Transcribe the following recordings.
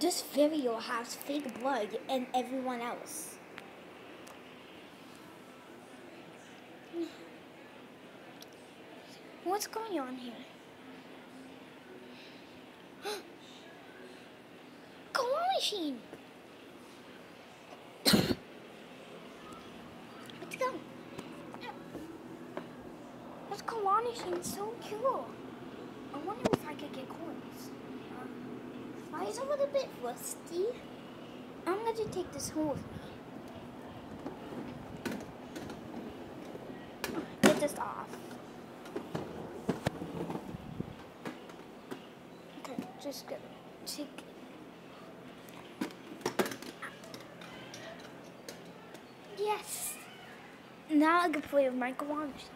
this video has fake blood and everyone else. What's going on here? Claw machine! Let's go. This claw machine is so cool. I wonder if I could get coins. Why a little bit rusty? I'm going to take this home with me. Get this off. Okay, just gonna take Yes! Now I can play with my machine.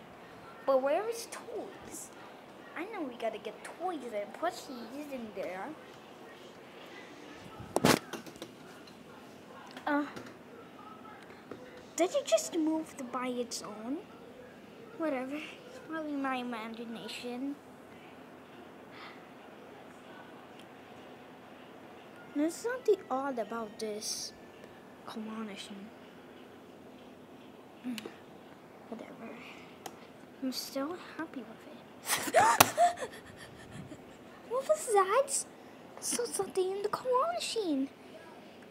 But where is toys? I know we gotta get toys and plushies in there. Did it just move by its own? Whatever. It's probably my imagination. There's something odd about this machine. Hmm. Whatever. I'm still happy with it. what was that? Saw something in the claw machine.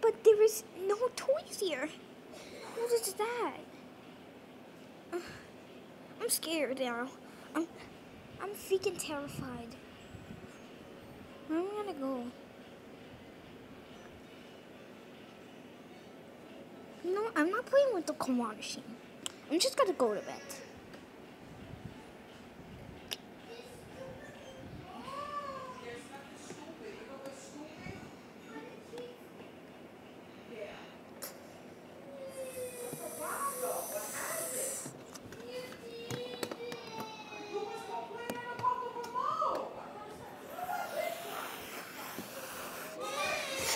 But there is no toys here. What is that? I'm scared now. I'm, I'm freaking terrified. Where am I gonna go? No, I'm not playing with the claw machine. I'm just gonna go to bed.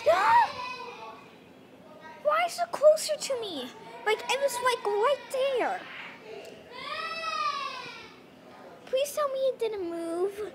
Why is it closer to me? Like it was like right there. Please tell me it didn't move.